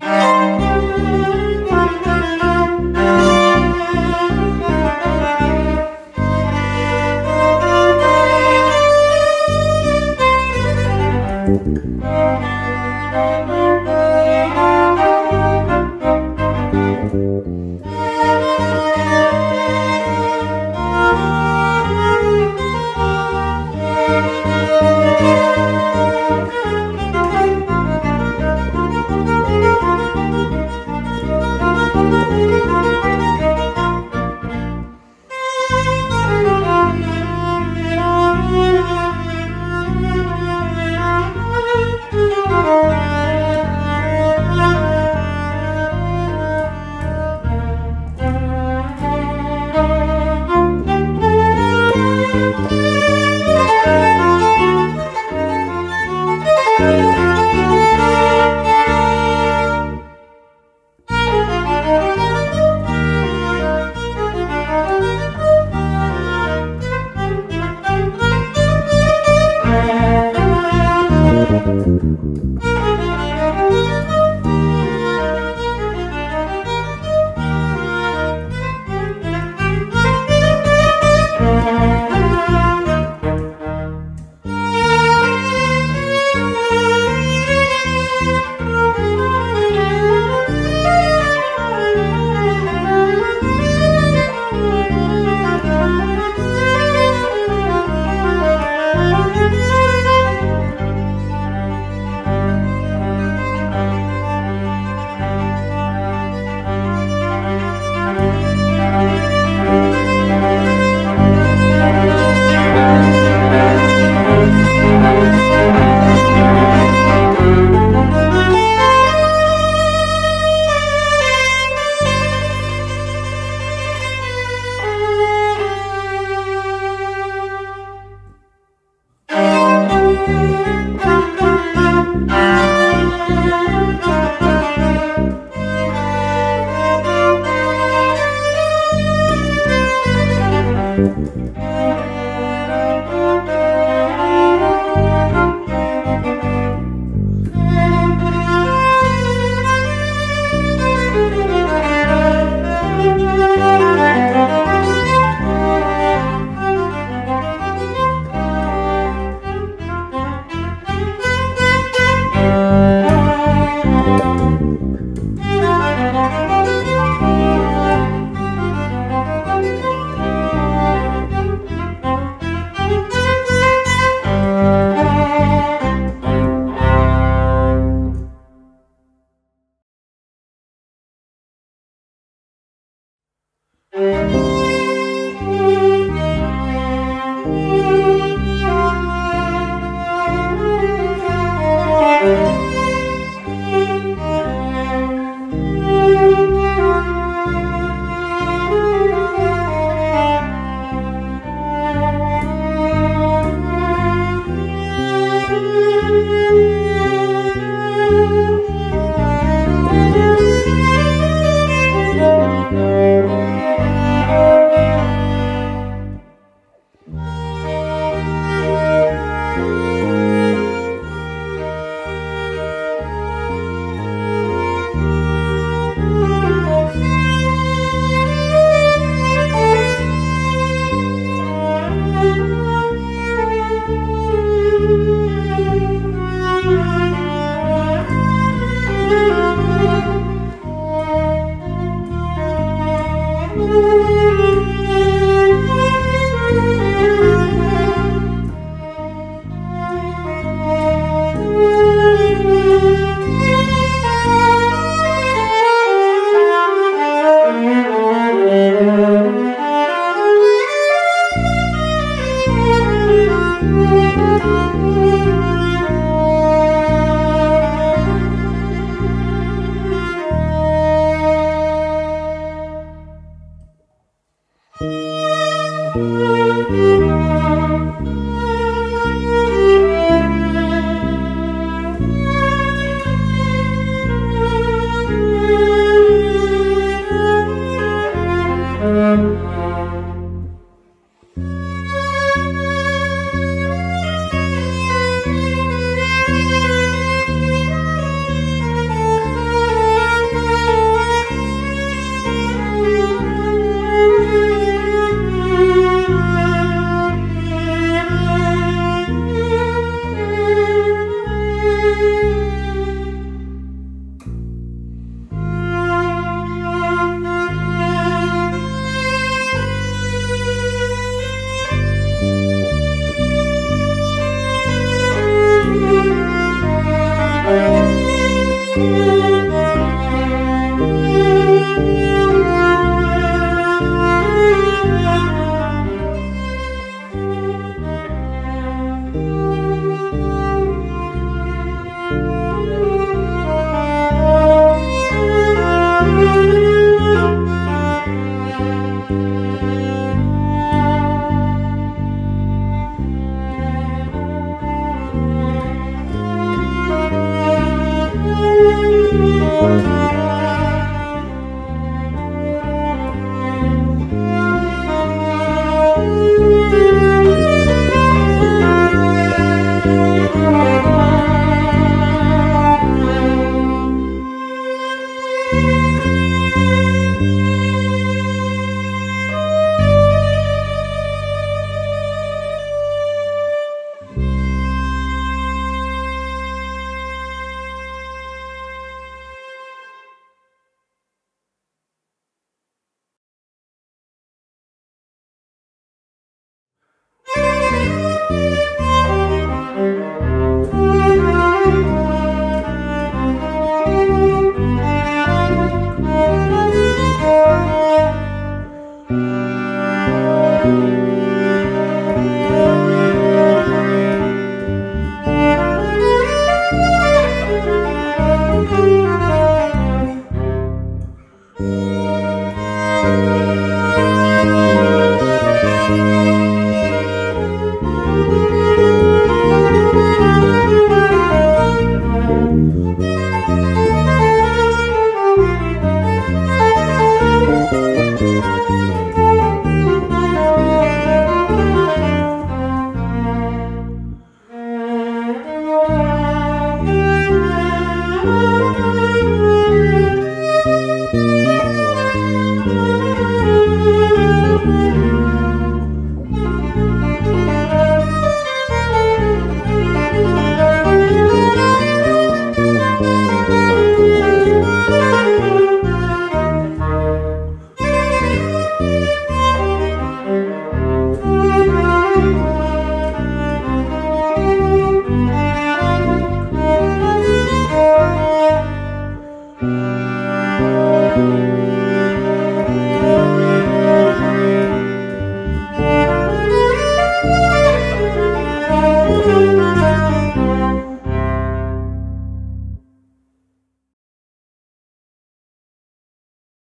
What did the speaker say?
Música Thank you.